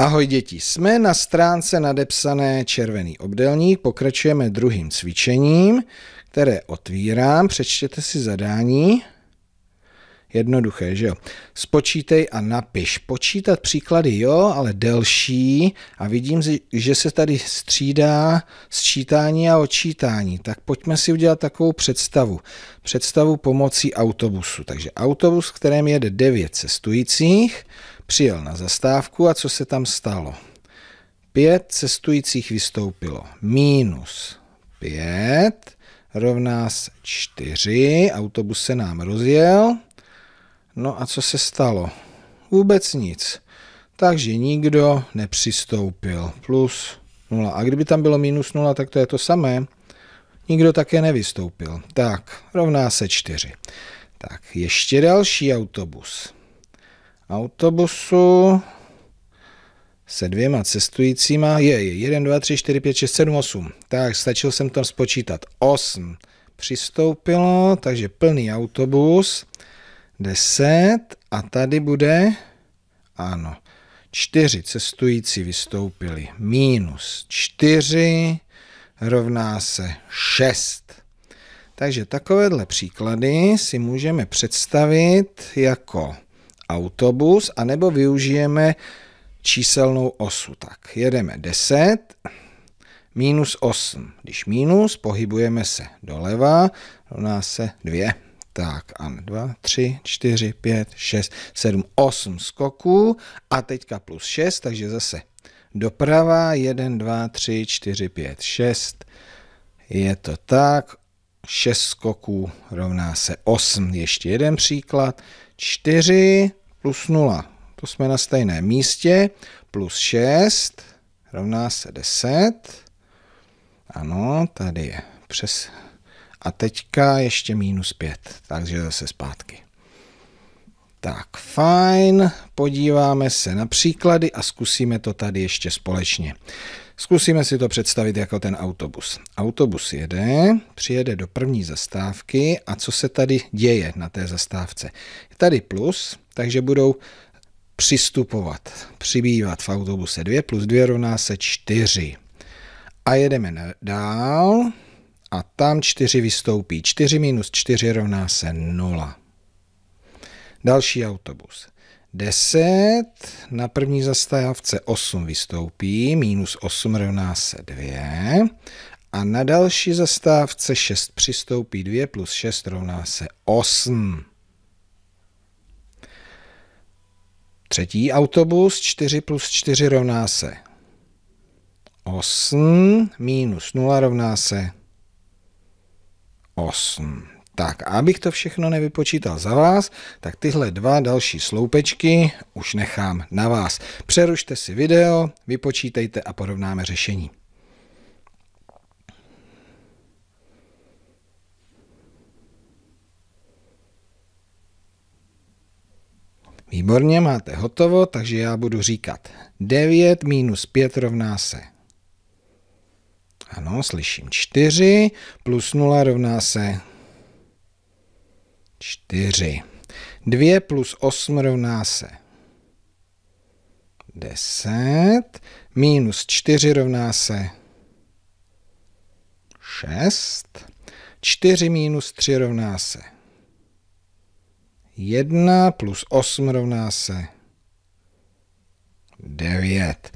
Ahoj děti, jsme na stránce nadepsané červený obdelník, pokračujeme druhým cvičením, které otvírám, přečtěte si zadání. Jednoduché, že jo? Spočítej a napiš. Počítat příklady jo, ale delší a vidím, že se tady střídá sčítání a odčítání. Tak pojďme si udělat takovou představu. Představu pomocí autobusu. Takže autobus, kterém jede 9 cestujících, přijel na zastávku a co se tam stalo? Pět cestujících vystoupilo. Minus pět rovná se čtyři. Autobus se nám rozjel. No a co se stalo? Vůbec nic. Takže nikdo nepřistoupil. Plus 0. A kdyby tam bylo minus 0, tak to je to samé. Nikdo také nevystoupil. Tak, rovná se 4. Tak, ještě další autobus. Autobusu se dvěma cestujícíma je, je 1, 2, 3, 4, 5, 6, 7, 8. Tak, stačil jsem to spočítat. 8 přistoupilo, takže plný autobus. 10 a tady bude, ano, 4 cestující vystoupili. Minus 4 rovná se 6. Takže takovéhle příklady si můžeme představit jako autobus, anebo využijeme číselnou osu. Tak jedeme 10, minus 8. Když minus, pohybujeme se doleva, rovná se 2. Tak, a 2, 3, 4, 5, 6, 7, 8 skoků a teďka plus 6, takže zase doprava 1, 2, 3, 4, 5, 6. Je to tak, 6 skoků rovná se 8. Ještě jeden příklad. 4 plus 0, to jsme na stejném místě, plus 6 rovná se 10. Ano, tady je přes... A teďka ještě minus 5, takže zase zpátky. Tak, fajn, podíváme se na příklady a zkusíme to tady ještě společně. Zkusíme si to představit jako ten autobus. Autobus jede, přijede do první zastávky a co se tady děje na té zastávce? Je tady plus, takže budou přistupovat, přibývat v autobuse 2 plus 2 rovná se 4. A jedeme dál a tam 4 vystoupí. 4 minus 4 rovná se 0. Další autobus. 10, na první zastávce 8 vystoupí, minus 8 rovná se 2. A na další zastávce 6 přistoupí 2 plus 6 rovná se 8. Třetí autobus 4 plus 4 rovná se 8, minus 0 rovná se 8. Tak, a abych to všechno nevypočítal za vás, tak tyhle dva další sloupečky už nechám na vás. Přerušte si video, vypočítejte a porovnáme řešení. Výborně, máte hotovo, takže já budu říkat 9 minus 5 rovná se. Ano, slyším 4 plus 0 rovná se 4. 2 plus 8 rovná se 10. Minus 4 rovná se 6. 4 minus 3 rovná se 1 plus 8 rovná se 9.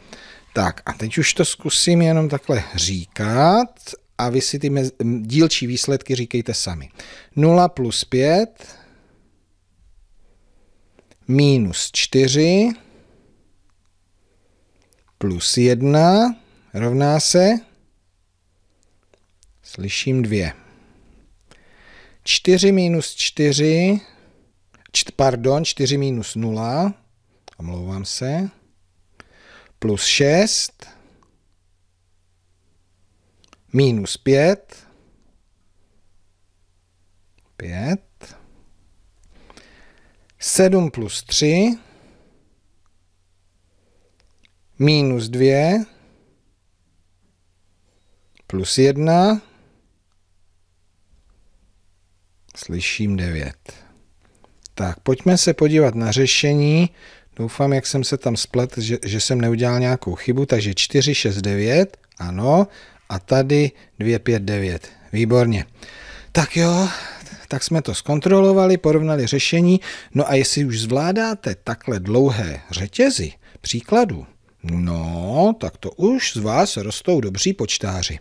Tak a teď už to zkusím jenom takhle říkat a vy si ty dílčí výsledky říkejte sami. 0 plus 5 minus 4 plus 1 rovná se slyším 2. 4 minus 4 pardon, 4 minus 0, omlouvám se, plus 6, minus 5, 5, 7 plus 3, minus 2, plus 1, slyším 9. Tak, pojďme se podívat na řešení. Doufám, jak jsem se tam splet, že, že jsem neudělal nějakou chybu, takže 4, 6, 9, ano, a tady 2, 5, 9. Výborně. Tak jo, tak jsme to zkontrolovali, porovnali řešení. No a jestli už zvládáte takhle dlouhé řetězy příkladů, no, tak to už z vás rostou dobří počtáři.